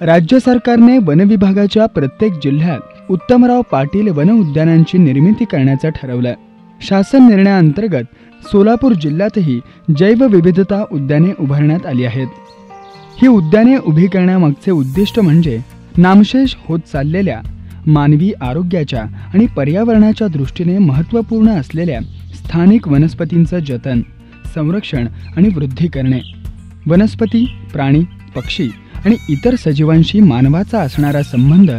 राज्य सरकारने वन विभागाच्या प्रत्येक जिल्ह्यात उत्तमराव पाटील वन उद्यानांची निर्मिती करण्याचं ठरवलं शासन निर्णयाअंतर्गत सोलापूर जिल्ह्यातही जैवविविधता उद्याने उभारण्यात आली आहेत. ही उद्याने उभी करण्यामागचे उद्दिष्ट म्हणजे नामशेष होत चाललेल्या मानवी आरोग्याच्या आणि पर्यावरणाच्या दृष्टीने महत्त्वपूर्ण असलेल्या स्थानिक वनस्पतींचं जतन संरक्षण आणि वृद्धी करणे. वनस्पती प्राणी पक्षी आणि इतर सजीवांशी मानवाचा असणारा संबंध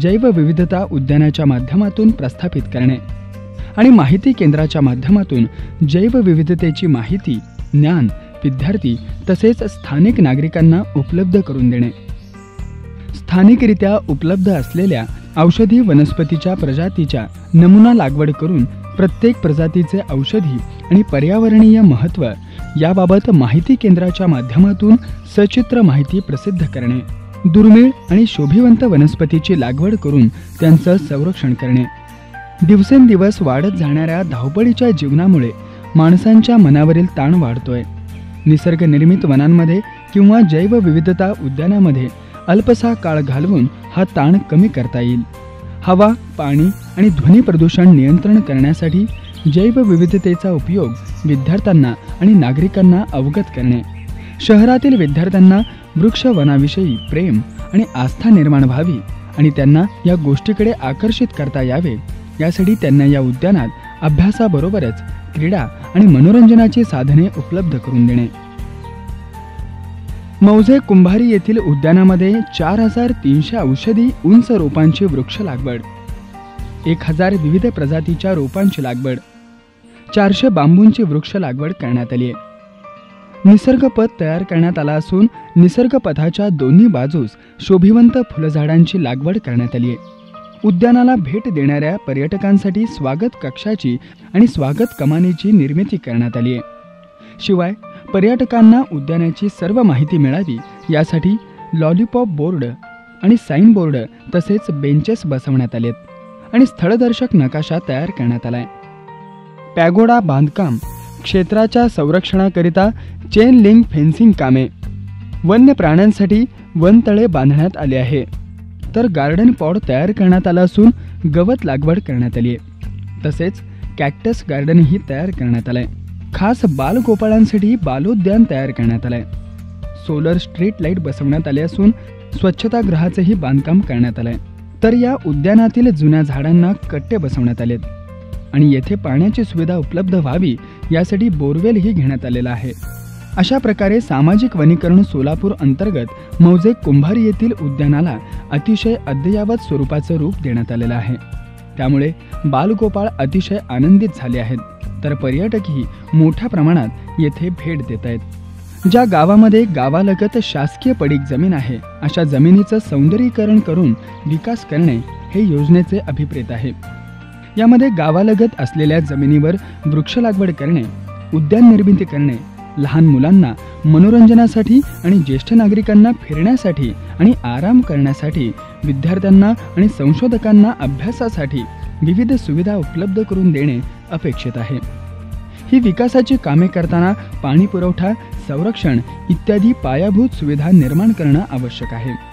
जैवविविधता उद्यानाच्या माध्यमातून प्रस्थापित करणे आणि माहिती केंद्राच्या माध्यमातून जैवविविधतेची माहिती ज्ञान विद्यार्थी तसेच स्थानिक नागरिकांना उपलब्ध करून देणे. स्थानिकरित्या उपलब्ध असलेल्या औषधी वनस्पतीच्या प्रजातीच्या नमुना लागवड करून प्रत्येक प्रजातीचे औषधी आणि पर्यावरणीय महत्त्व याबाबत माहिती केंद्राच्या माध्यमातून सचित्र माहिती प्रसिद्ध करणे दुर्मिळ आणि शोभिवंत वनस्पतीची लागवड करून त्यांचं संरक्षण करणे. दिवसेंदिवस वाढत जाणाऱ्या धावपळीच्या जीवनामुळे माणसांच्या मनावरील ताण वाढतोय. निसर्गनिर्मित वनांमध्ये किंवा जैवविविधता उद्यानामध्ये अल्पसा काळ घालवून हा ताण कमी करता येईल. हवा पाणी आणि ध्वनी प्रदूषण नियंत्रण करण्यासाठी जैवविविधतेचा उपयोग विद्यार्थ्यांना आणि नागरिकांना अवगत करणे. शहरातील विद्यार्थ्यांना वृक्षवनाविषयी प्रेम आणि आस्था निर्माण व्हावी आणि त्यांना या गोष्टीकडे आकर्षित करता यावे. यासाठी त्यांना या उद्यानात अभ्यासाबरोबरच क्रीडा आणि मनोरंजनाची साधने उपलब्ध करून देणे. मौजे कुंभारी येथील उद्यानामध्ये चार हजार तीनशे औषधी उंच रोपांची वृक्ष लागवड. एक हजार विविध प्रजातीच्या रोपांची लागवड. चारशे बांबूंची वृक्ष लागवड करण्यात आली आहे. निसर्गपथ तयार करण्यात आला असून निसर्गपथाच्या दोन्ही बाजूस शोभिवंत फुलझाडांची लागवड करण्यात आली आहे. उद्यानाला भेट देणाऱ्या पर्यटकांसाठी स्वागत कक्षाची आणि स्वागत कमानीची निर्मिती करण्यात आली आहे. शिवाय पर्यटकांना उद्यानाची सर्व माहिती मिळावी यासाठी लॉलीपॉप बोर्ड आणि साईन बोर्ड तसेच बेंचेस बसवण्यात आलेत आणि स्थळदर्शक नकाशा तयार करण्यात आलाय पॅगोडा बांधकाम क्षेत्राच्या संरक्षणाकरिता चेन लिंक फेन्सिंग कामे. वन्य प्राण्यांसाठी वनतळे बांधण्यात आले आहे. तर गार्डन पॉड तयार करण्यात आला असून गवत लागवड करण्यात आली आहे तसेच कॅक्टस गार्डनही तयार करण्यात आलंय. खास बालगोपाळांसाठी बालोद्यान तयार करण्यात आलंय. सोलर स्ट्रीट लाइट बसवण्यात आले असून स्वच्छतागृहाचंही बांधकाम करण्यात आलंय. तर या उद्यानातील जुन्या झाडांना कट्टे बसवण्यात आलेत. आणि येथे पाण्याची सुविधा उपलब्ध व्हावी यासाठी बोरवेलही घेण्यात आलेला आहे. अशा प्रकारे सामाजिक वनीकरण सोलापूर अंतर्गत मौजे कुंभारी येथील उद्यानाला अतिशय अद्ययावत स्वरूपाचं रूप देण्यात आलेलं आहे. त्यामुळे बालगोपाळ अतिशय आनंदित झाले आहेत. तर पर्यटकही मोठ्या प्रमाणात येथे भेट देत आहेत. ज्या गावामध्ये गावालगत शासकीय पडीक जमीन आहे अशा जमिनीचं सौंदर्यीकरण करून विकास करणे हे योजनेचे अभिप्रेत आहे. यामध्ये गावालगत असलेल्या जमिनीवर वृक्ष लागवड करणे उद्यान निर्मिती करणे लहान मुलांना मनोरंजनासाठी आणि ज्येष्ठ नागरिकांना फिरण्यासाठी आणि आराम करण्यासाठी विद्यार्थ्यांना आणि संशोधकांना अभ्यासासाठी विविध सुविधा उपलब्ध करून देणे अपेक्षित आहे. ही विकासाची कामे करताना पाणी पुरवठा संरक्षण इत्यादी पायाभूत सुविधा निर्माण करणं आवश्यक आहे.